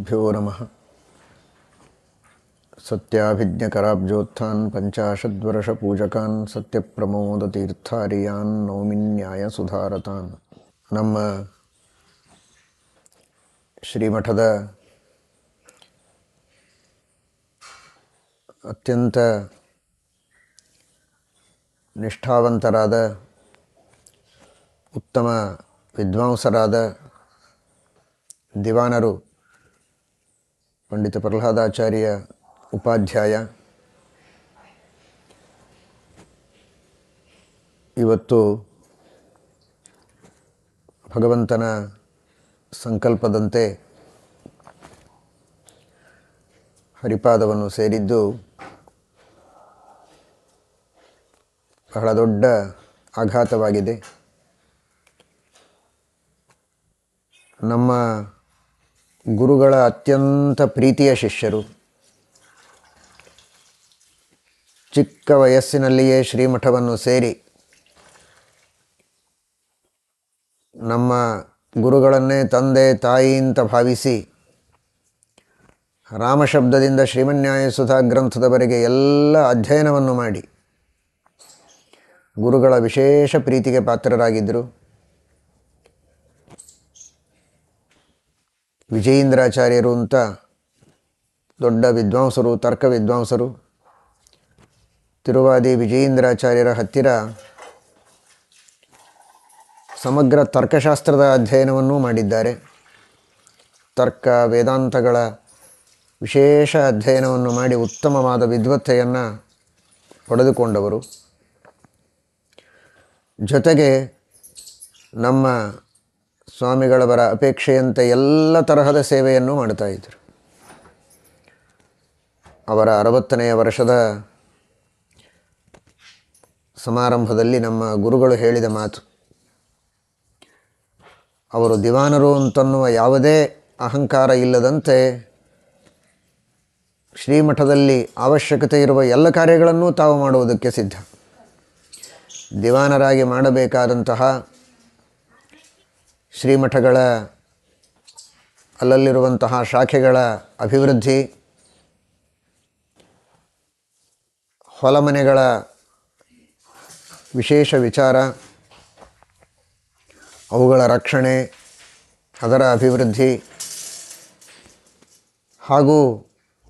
ಗುರುಭ್ಯೋ ನಮಃ ಸತ್ಯಾಭಿಜ್ಞಕರಾಬ್ಜೋತ್ಥಾನ್ ಪಂಚಾಶದ್ವರ್ಷ ಪೂಜಕಾನ್ ಸತ್ಯಪ್ರಮೋದತೀರ್ಥಾರಿಯಾನ್ ನೌಮಿನ್ಯಾಯ ಸುಧಾರತಾನ್ ನಮ್ಮ ಶ್ರೀಮಠದ ಅತ್ಯಂತ ನಿಷ್ಠಾವಂತರಾದ ಉತ್ತಮ ವಿದ್ವಾಂಸರಾದ ದಿವಾನರು ಪಂಡಿತ ಪ್ರಹ್ಲಾದಾಚಾರ್ಯ ಉಪಾಧ್ಯಾಯ. ಇವತ್ತು ಭಗವಂತನ ಸಂಕಲ್ಪದಂತೆ ಹರಿಪಾದವನ್ನು ಸೇರಿದ್ದು ಬಹಳ ದೊಡ್ಡ ಆಘಾತವಾಗಿದೆ. ನಮ್ಮ ಗುರುಗಳ ಅತ್ಯಂತ ಪ್ರೀತಿಯ ಶಿಷ್ಯರು. ಚಿಕ್ಕ ವಯಸ್ಸಿನಲ್ಲಿಯೇ ಶ್ರೀಮಠವನ್ನು ಸೇರಿ ನಮ್ಮ ಗುರುಗಳನ್ನೇ ತಂದೆ ತಾಯಿ ಅಂತ ಭಾವಿಸಿ ರಾಮಶಬ್ದದಿಂದ ಶ್ರೀಮನ್ಯಾಯ ಸುಧಾ ಗ್ರಂಥದವರೆಗೆ ಎಲ್ಲ ಅಧ್ಯಯನವನ್ನು ಮಾಡಿ ಗುರುಗಳ ವಿಶೇಷ ಪ್ರೀತಿಗೆ ಪಾತ್ರರಾಗಿದ್ದರು. ವಿಜಯೀಂದ್ರಾಚಾರ್ಯರು ಅಂತ ದೊಡ್ಡ ವಿದ್ವಾಂಸರು, ತರ್ಕ ವಿದ್ವಾಂಸರು. ತಿರುವಾದಿ ವಿಜಯೇಂದ್ರಾಚಾರ್ಯರ ಹತ್ತಿರ ಸಮಗ್ರ ತರ್ಕಶಾಸ್ತ್ರದ ಅಧ್ಯಯನವನ್ನೂ ಮಾಡಿದ್ದಾರೆ. ತರ್ಕ, ವೇದಾಂತಗಳ ವಿಶೇಷ ಅಧ್ಯಯನವನ್ನು ಮಾಡಿ ಉತ್ತಮವಾದ ವಿದ್ವತ್ತೆಯನ್ನು ಪಡೆದುಕೊಂಡವರು. ಜೊತೆಗೆ ನಮ್ಮ ಸ್ವಾಮಿಗಳವರ ಅಪೇಕ್ಷೆಯಂತೆ ಎಲ್ಲ ತರಹದ ಸೇವೆಯನ್ನು ಮಾಡ್ತಾಯಿದ್ರು ಅವರ ಅರವತ್ತನೆಯ ವರ್ಷದ ಸಮಾರಂಭದಲ್ಲಿ ನಮ್ಮ ಗುರುಗಳು ಹೇಳಿದ ಮಾತು, ಅವರು ದಿವಾನರು ಅಂತನ್ನುವ ಯಾವುದೇ ಅಹಂಕಾರ ಇಲ್ಲದಂತೆ ಶ್ರೀಮಠದಲ್ಲಿ ಅವಶ್ಯಕತೆ ಇರುವ ಎಲ್ಲ ಕಾರ್ಯಗಳನ್ನೂ ತಾವು ಮಾಡುವುದಕ್ಕೆ ಸಿದ್ಧ. ದಿವಾನರಾಗಿ ಮಾಡಬೇಕಾದಂತಹ ಶ್ರೀಮಠಗಳ ಅಲ್ಲಲ್ಲಿರುವಂತಹ ಶಾಖೆಗಳ ಅಭಿವೃದ್ಧಿ, ಹೊಲಮನೆಗಳ ವಿಶೇಷ ವಿಚಾರ, ಅವುಗಳ ರಕ್ಷಣೆ, ಅದರ ಅಭಿವೃದ್ಧಿ ಹಾಗೂ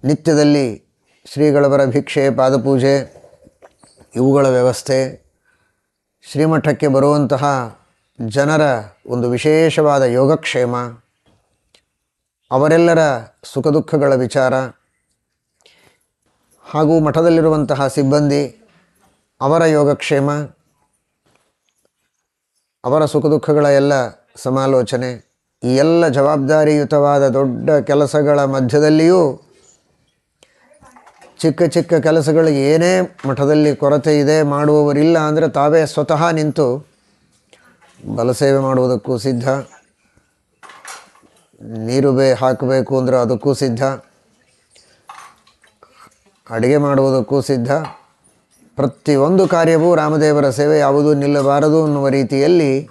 ನಿತ್ಯದಲ್ಲಿ ಶ್ರೀಗಳವರ ಭಿಕ್ಷೆ, ಪಾದಪೂಜೆ, ಇವುಗಳ ವ್ಯವಸ್ಥೆ, ಶ್ರೀಮಠಕ್ಕೆ ಬರುವಂತಹ ಜನರ ಒಂದು ವಿಶೇಷವಾದ ಯೋಗಕ್ಷೇಮ, ಅವರೆಲ್ಲರ ಸುಖ ದುಃಖಗಳ ವಿಚಾರ, ಹಾಗೂ ಮಠದಲ್ಲಿರುವಂತಹ ಸಿಬ್ಬಂದಿ, ಅವರ ಯೋಗಕ್ಷೇಮ, ಅವರ ಸುಖ ದುಃಖಗಳ ಎಲ್ಲ ಸಮಾಲೋಚನೆ, ಈ ಎಲ್ಲ ಜವಾಬ್ದಾರಿಯುತವಾದ ದೊಡ್ಡ ಕೆಲಸಗಳ ಮಧ್ಯದಲ್ಲಿಯೂ ಚಿಕ್ಕ ಚಿಕ್ಕ ಕೆಲಸಗಳಿಗೆ ಏನೇ ಮಠದಲ್ಲಿ ಕೊರತೆ ಇದೆ, ಮಾಡುವವರಿಲ್ಲ ಅಂದರೆ ತಾವೇ ಸ್ವತಃ ನಿಂತು ಬಲಸೇವೆ ಮಾಡುವುದಕ್ಕೂ ಸಿದ್ಧ. ನೀರು ಬೇ, ಹಾಕಬೇಕು ಅಂದರೆ ಅದಕ್ಕೂ ಸಿದ್ಧ. ಅಡುಗೆ ಮಾಡುವುದಕ್ಕೂ ಸಿದ್ಧ. ಪ್ರತಿಯೊಂದು ಕಾರ್ಯವೂ ರಾಮದೇವರ ಸೇವೆ, ಯಾವುದೂ ನಿಲ್ಲಬಾರದು ಅನ್ನುವ ರೀತಿಯಲ್ಲಿ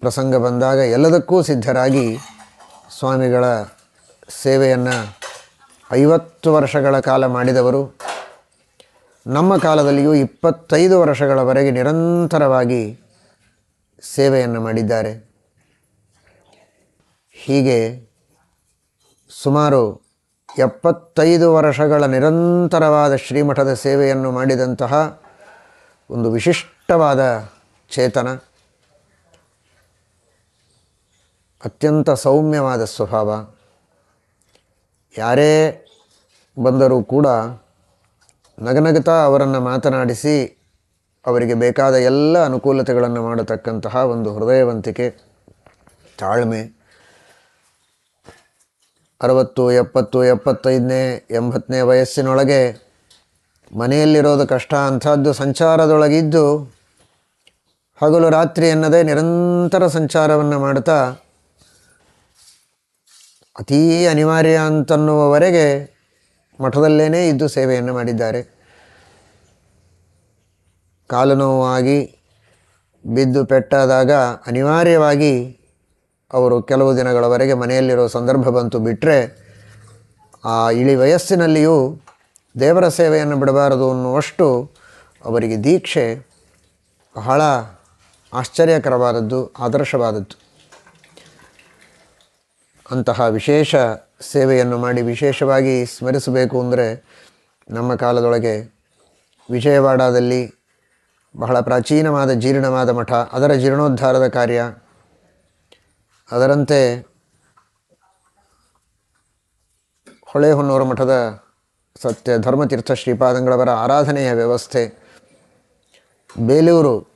ಪ್ರಸಂಗ ಬಂದಾಗ ಎಲ್ಲದಕ್ಕೂ ಸಿದ್ಧರಾಗಿ ಸ್ವಾಮಿಗಳ ಸೇವೆಯನ್ನು ಐವತ್ತು ವರ್ಷಗಳ ಕಾಲ ಮಾಡಿದವರು. ನಮ್ಮ ಕಾಲದಲ್ಲಿಯೂ ಇಪ್ಪತ್ತೈದು ವರ್ಷಗಳವರೆಗೆ ನಿರಂತರವಾಗಿ ಸೇವೆಯನ್ನು ಮಾಡಿದ್ದಾರೆ. ಹೀಗೆ ಸುಮಾರು ಎಪ್ಪತ್ತೈದು ವರ್ಷಗಳ ನಿರಂತರವಾದ ಶ್ರೀಮಠದ ಸೇವೆಯನ್ನು ಮಾಡಿದಂತಹ ಒಂದು ವಿಶಿಷ್ಟವಾದ ಚೇತನ, ಅತ್ಯಂತ ಸೌಮ್ಯವಾದ ಸ್ವಭಾವ. ಯಾರೇ ಬಂದರೂ ಕೂಡ ನಗನಗತ ಅವರನ್ನು ಮಾತನಾಡಿಸಿ ಅವರಿಗೆ ಬೇಕಾದ ಎಲ್ಲ ಅನುಕೂಲತೆಗಳನ್ನು ಮಾಡತಕ್ಕಂತಹ ಒಂದು ಹೃದಯವಂತಿಕೆ, ತಾಳ್ಮೆ. ಅರವತ್ತು, ಎಪ್ಪತ್ತು, ಎಪ್ಪತ್ತೈದನೇ, ಎಂಬತ್ತನೇ ವಯಸ್ಸಿನೊಳಗೆ ಮನೆಯಲ್ಲಿರೋದು ಕಷ್ಟ, ಅಂಥದ್ದು ಸಂಚಾರದೊಳಗಿದ್ದು ಹಗಲು ರಾತ್ರಿ ಎನ್ನದೇ ನಿರಂತರ ಸಂಚಾರವನ್ನು ಮಾಡ್ತಾ ಅತೀ ಅನಿವಾರ್ಯ ಅಂತನ್ನುವವರೆಗೆ ಮಠದಲ್ಲೇ ಇದ್ದು ಸೇವೆಯನ್ನು ಮಾಡಿದ್ದಾರೆ. ಕಾಲು ನೋವಾಗಿ ಬಿದ್ದು ಪೆಟ್ಟಾದಾಗ ಅನಿವಾರ್ಯವಾಗಿ ಅವರು ಕೆಲವು ದಿನಗಳವರೆಗೆ ಮನೆಯಲ್ಲಿರೋ ಸಂದರ್ಭ ಬಂತು ಬಿಟ್ಟರೆ ಆ ಇಳಿ ವಯಸ್ಸಿನಲ್ಲಿಯೂ ದೇವರ ಸೇವೆಯನ್ನು ಬಿಡಬಾರದು ಅನ್ನುವಷ್ಟು ಅವರಿಗೆ ದೀಕ್ಷೆ ಬಹಳ ಆಶ್ಚರ್ಯಕರವಾದದ್ದು, ಆದರ್ಶವಾದದ್ದು. ಅಂತಹ ವಿಶೇಷ ಸೇವೆಯನ್ನು ಮಾಡಿ ವಿಶೇಷವಾಗಿ ಸ್ಮರಿಸಬೇಕು ಅಂದರೆ ನಮ್ಮ ಕಾಲದೊಳಗೆ ವಿಜಯವಾಡದಲ್ಲಿ ಬಹಳ ಪ್ರಾಚೀನವಾದ ಜೀರ್ಣವಾದ ಮಠ, ಅದರ ಜೀರ್ಣೋದ್ಧಾರದ ಕಾರ್ಯ. ಅದರಂತೆ ಹೊಳೆಹೊನ್ನೂರು ಮಠದ ಸತ್ಯ ಧರ್ಮತೀರ್ಥ ಶ್ರೀಪಾದಂಗಳವರ ಆರಾಧನೆಯ ವ್ಯವಸ್ಥೆ. ಬೇಲೂರು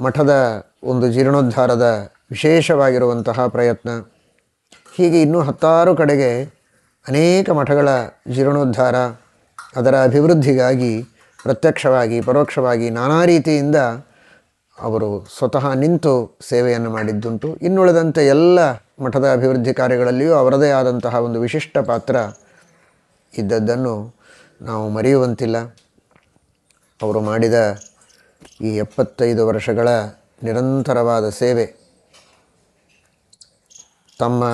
ಮಠದ ಒಂದು ಜೀರ್ಣೋದ್ಧಾರದ ವಿಶೇಷವಾಗಿರುವಂತಹ ಪ್ರಯತ್ನ. ಹೀಗೆ ಇನ್ನೂ ಹತ್ತಾರು ಕಡೆಗೆ ಅನೇಕ ಮಠಗಳ ಜೀರ್ಣೋದ್ಧಾರ ಅದರ ಅಭಿವೃದ್ಧಿಗಾಗಿ ಪ್ರತ್ಯಕ್ಷವಾಗಿ, ಪರೋಕ್ಷವಾಗಿ ನಾನಾ ರೀತಿಯಿಂದ ಅವರು ಸ್ವತಃ ನಿಂತು ಸೇವೆಯನ್ನು ಮಾಡಿದ್ದುಂಟು. ಇನ್ನುಳಿದಂತೆ ಎಲ್ಲ ಮಠದ ಅಭಿವೃದ್ಧಿ ಕಾರ್ಯಗಳಲ್ಲಿಯೂ ಅವರದೇ ಆದಂತಹ ಒಂದು ವಿಶಿಷ್ಟ ಪಾತ್ರ ಇದ್ದದ್ದನ್ನು ನಾವು ಮರೆಯುವಂತಿಲ್ಲ. ಅವರು ಮಾಡಿದ ಈ ಎಪ್ಪತ್ತೈದು ವರ್ಷಗಳ ನಿರಂತರವಾದ ಸೇವೆ ತಮ್ಮ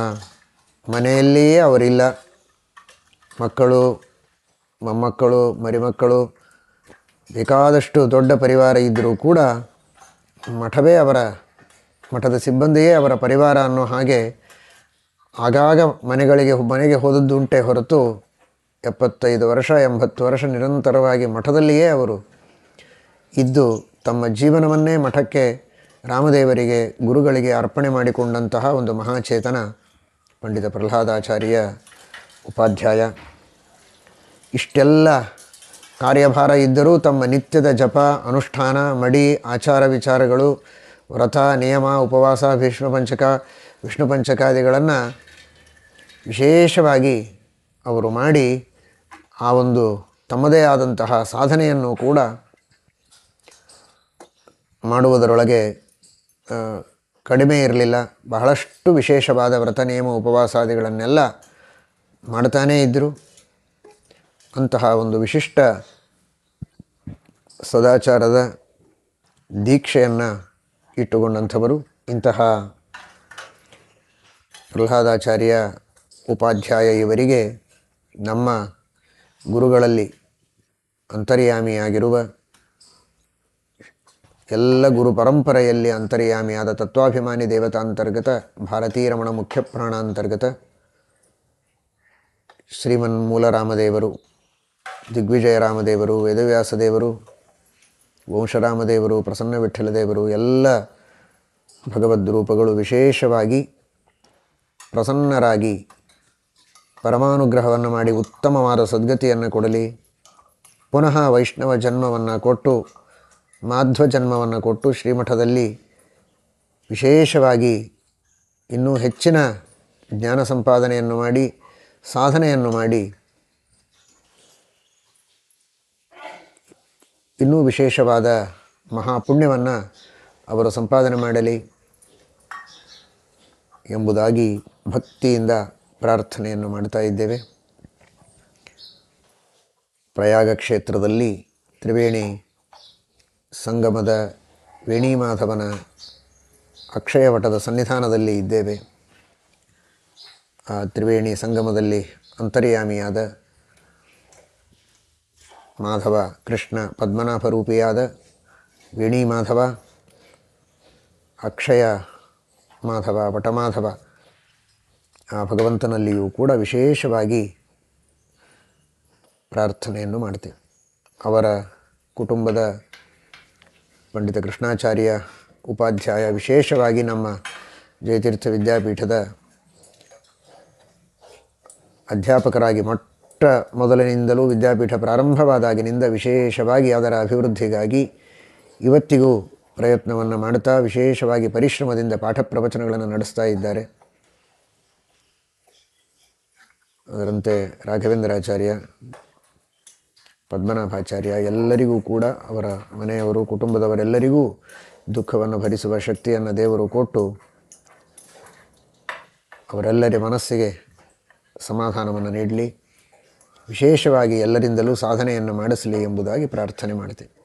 ಮನೆಯಲ್ಲಿಯೇ ಅವರಿಲ್ಲ. ಮಕ್ಕಳು, ಮೊಮ್ಮಕ್ಕಳು, ಮರಿಮಕ್ಕಳು ಬೇಕಾದಷ್ಟು ದೊಡ್ಡ ಪರಿವಾರ ಇದ್ದರೂ ಕೂಡ ಮಠವೇ ಅವರ, ಮಠದ ಸಿಬ್ಬಂದಿಯೇ ಅವರ ಪರಿವಾರ ಅನ್ನೋ ಹಾಗೆ ಆಗಾಗ ಮನೆಗಳಿಗೆ ಮನೆಗೆ ಹೋದದ್ದುಂಟೆ ಹೊರತು ಎಪ್ಪತ್ತೈದು ವರ್ಷ, ಎಂಬತ್ತು ವರ್ಷ ನಿರಂತರವಾಗಿ ಮಠದಲ್ಲಿಯೇ ಅವರು ಇದ್ದು ತಮ್ಮ ಜೀವನವನ್ನೇ ಮಠಕ್ಕೆ ರಾಮದೇವರಿಗೆ, ಗುರುಗಳಿಗೆ ಅರ್ಪಣೆ ಮಾಡಿಕೊಂಡಂತಹ ಒಂದು ಮಹಾಚೇತನ ಪಂಡಿತ ಪ್ರಹ್ಲಾದಾಚಾರ್ಯ ಉಪಾಧ್ಯಾಯ. ಇಷ್ಟೆಲ್ಲ ಕಾರ್ಯಭಾರ ಇದ್ದರೂ ತಮ್ಮ ನಿತ್ಯದ ಜಪ, ಅನುಷ್ಠಾನ, ಮಡಿ, ಆಚಾರ ವಿಚಾರಗಳು, ವ್ರತ, ನಿಯಮ, ಉಪವಾಸ, ಭೀಷ್ಮ ಪಂಚಕ, ವಿಷ್ಣು ಪಂಚಕಾದಿಗಳನ್ನು ವಿಶೇಷವಾಗಿ ಅವರು ಮಾಡಿ ಆ ಒಂದು ತಮ್ಮದೇ ಆದಂತಹ ಸಾಧನೆಯನ್ನು ಕೂಡ ಮಾಡುವುದರೊಳಗೆ ಕಡಿಮೆ ಇರಲಿಲ್ಲ. ಬಹಳಷ್ಟು ವಿಶೇಷವಾದ ವ್ರತ, ನಿಯಮ ಉಪವಾಸಾದಿಗಳನ್ನೆಲ್ಲ ಮಾಡ್ತಾನೇ ಇದ್ದರು ಅಂತಹ ಒಂದು ವಿಶಿಷ್ಟ ಸದಾಚಾರದ ದೀಕ್ಷೆಯನ್ನು ಇಟ್ಟುಕೊಂಡಂಥವರು ಇಂತಹ ಪ್ರಹ್ಲಾದಾಚಾರ್ಯ ಉಪಾಧ್ಯಾಯ ಇವರಿಗೆ ನಮ್ಮ ಗುರುಗಳಲ್ಲಿ ಅಂತರ್ಯಾಮಿಯಾಗಿರುವ ಎಲ್ಲ ಗುರು ಪರಂಪರೆಯಲ್ಲಿ ಅಂತರ್ಯಾಮಿಯಾದ ತತ್ವಾಭಿಮಾನಿ ದೇವತಾಂತರ್ಗತ ಭಾರತೀಯ ರಮಣ ಮುಖ್ಯ ಪ್ರಾಣಾಂತರ್ಗತ ಶ್ರೀಮನ್ ಮೂಲರಾಮದೇವರು ದಿಗ್ವಿಜಯ ರಾಮದೇವರು ವೇದವ್ಯಾಸ ದೇವರು ವಂಶರಾಮದೇವರು, ಪ್ರಸನ್ನ ವಿಠ್ಠಲ ದೇವರು ಎಲ್ಲ ಭಗವದ್ ರೂಪಗಳು ವಿಶೇಷವಾಗಿ ಪ್ರಸನ್ನರಾಗಿ ಪರಮಾನುಗ್ರಹವನ್ನು ಮಾಡಿ ಉತ್ತಮವಾದ ಸದ್ಗತಿಯನ್ನು ಕೊಡಲಿ. ಪುನಃ ವೈಷ್ಣವ ಜನ್ಮವನ್ನು ಕೊಟ್ಟು, ಮಾಧ್ವ ಜನ್ಮವನ್ನು ಕೊಟ್ಟು ಶ್ರೀಮಠದಲ್ಲಿ ವಿಶೇಷವಾಗಿ ಇನ್ನೂ ಹೆಚ್ಚಿನ ಜ್ಞಾನ ಸಂಪಾದನೆಯನ್ನು ಮಾಡಿ, ಸಾಧನೆಯನ್ನು ಮಾಡಿ ಇನ್ನೂ ವಿಶೇಷವಾದ ಮಹಾಪುಣ್ಯವನ್ನು ಅವರು ಸಂಪಾದನೆ ಮಾಡಲಿ ಎಂಬುದಾಗಿ ಭಕ್ತಿಯಿಂದ ಪ್ರಾರ್ಥನೆಯನ್ನು ಮಾಡ್ತಾ ಇದ್ದೇವೆ. ಪ್ರಯಾಗ ಕ್ಷೇತ್ರದಲ್ಲಿ ತ್ರಿವೇಣಿ ಸಂಗಮದ ವೇಣಿಮಾಧವನ ಅಕ್ಷಯವಟದ ಸನ್ನಿಧಾನದಲ್ಲಿ ಇದ್ದೇವೆ. ಆ ತ್ರಿವೇಣಿ ಸಂಗಮದಲ್ಲಿ ಅಂತರ್ಯಾಮಿಯಾದ ಮಾಧವ ಕೃಷ್ಣ ಪದ್ಮನಾಭರೂಪಿಯಾದ ವೇಣಿ ಮಾಧವ, ಅಕ್ಷಯ ಮಾಧವ, ವಟಮಾಧವ ಆ ಭಗವಂತನಲ್ಲಿಯೂ ಕೂಡ ವಿಶೇಷವಾಗಿ ಪ್ರಾರ್ಥನೆಯನ್ನು ಮಾಡ್ತೇವೆ. ಅವರ ಕುಟುಂಬದ ಪಂಡಿತ ಕೃಷ್ಣಾಚಾರ್ಯ ಉಪಾಧ್ಯಾಯ ವಿಶೇಷವಾಗಿ ನಮ್ಮ ಜಯತೀರ್ಥ ವಿದ್ಯಾಪೀಠದ ಅಧ್ಯಾಪಕರಾಗಿ ಮೊಟ್ಟ ಮೊದಲಿನಿಂದಲೂ ವಿದ್ಯಾಪೀಠ ಪ್ರಾರಂಭವಾದಾಗಿನಿಂದ ವಿಶೇಷವಾಗಿ ಅದರ ಅಭಿವೃದ್ಧಿಗಾಗಿ ಇವತ್ತಿಗೂ ಪ್ರಯತ್ನವನ್ನು ಮಾಡುತ್ತಾ ವಿಶೇಷವಾಗಿ ಪರಿಶ್ರಮದಿಂದ ಪಾಠ ಪ್ರವಚನಗಳನ್ನು ನಡೆಸ್ತಾ ಇದ್ದಾರೆ. ಅದರಂತೆ ರಾಘವೇಂದ್ರಾಚಾರ್ಯ, ಪದ್ಮನಾಭಾಚಾರ್ಯ ಎಲ್ಲರಿಗೂ ಕೂಡ ಅವರ ಮನೆಯವರು, ಕುಟುಂಬದವರೆಲ್ಲರಿಗೂ ದುಃಖವನ್ನು ಭರಿಸುವ ಶಕ್ತಿಯನ್ನು ದೇವರು ಕೊಟ್ಟು ಅವರೆಲ್ಲರ ಮನಸ್ಸಿಗೆ ಸಮಾಧಾನವನ್ನು ನೀಡಲಿ. ವಿಶೇಷವಾಗಿ ಎಲ್ಲರಿಂದಲೂ ಸಾಧನೆಯನ್ನು ಮಾಡಿಸಲಿ ಎಂಬುದಾಗಿ ಪ್ರಾರ್ಥನೆ ಮಾಡ್ತೇವೆ